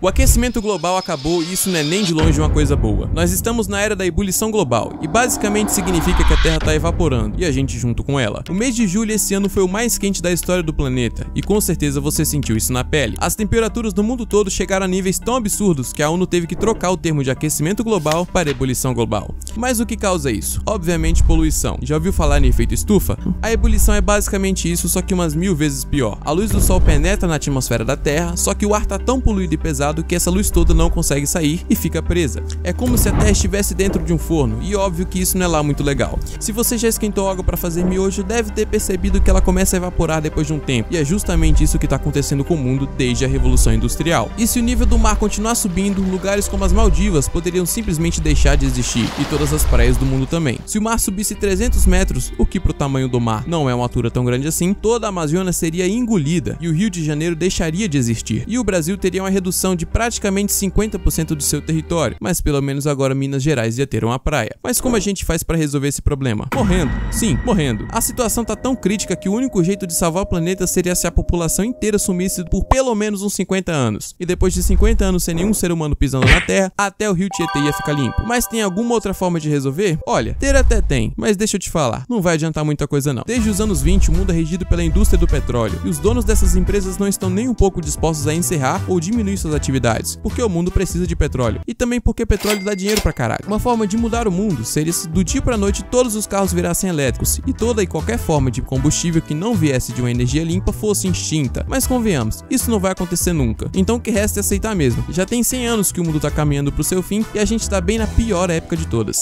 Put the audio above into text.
O aquecimento global acabou e isso não é nem de longe uma coisa boa. Nós estamos na era da ebulição global e basicamente significa que a Terra está evaporando e a gente junto com ela. O mês de julho esse ano foi o mais quente da história do planeta e com certeza você sentiu isso na pele. As temperaturas no mundo todo chegaram a níveis tão absurdos que a ONU teve que trocar o termo de aquecimento global para ebulição global. Mas o que causa isso? Obviamente poluição. Já ouviu falar em efeito estufa? A ebulição é basicamente isso, só que umas mil vezes pior. A luz do sol penetra na atmosfera da Terra, só que o ar está tão poluído e pesado que essa luz toda não consegue sair e fica presa. É como se a Terra estivesse dentro de um forno, e óbvio que isso não é lá muito legal. Se você já esquentou água para fazer miojo, deve ter percebido que ela começa a evaporar depois de um tempo, e é justamente isso que está acontecendo com o mundo desde a Revolução Industrial. E se o nível do mar continuar subindo, lugares como as Maldivas poderiam simplesmente deixar de existir, e todas as praias do mundo também. Se o mar subisse 300 metros, o que pro tamanho do mar não é uma altura tão grande assim, toda a Amazônia seria engolida, e o Rio de Janeiro deixaria de existir, e o Brasil teria uma redução de praticamente 50% do seu território, mas pelo menos agora Minas Gerais ia ter uma praia. Mas como a gente faz para resolver esse problema? Morrendo. Sim, morrendo. A situação tá tão crítica que o único jeito de salvar o planeta seria se a população inteira sumisse por pelo menos uns 50 anos. E depois de 50 anos sem nenhum ser humano pisando na Terra, até o rio Tietê ia ficar limpo. Mas tem alguma outra forma de resolver? Olha, ter até tem, mas deixa eu te falar, não vai adiantar muita coisa não. Desde os anos 20, o mundo é regido pela indústria do petróleo, e os donos dessas empresas não estão nem um pouco dispostos a encerrar ou diminuir suas atividades atividades, porque o mundo precisa de petróleo. E também porque petróleo dá dinheiro pra caralho. Uma forma de mudar o mundo seria se do dia pra noite todos os carros virassem elétricos e toda e qualquer forma de combustível que não viesse de uma energia limpa fosse extinta. Mas convenhamos, isso não vai acontecer nunca. Então o que resta é aceitar mesmo. Já tem 100 anos que o mundo tá caminhando pro seu fim e a gente tá bem na pior época de todas.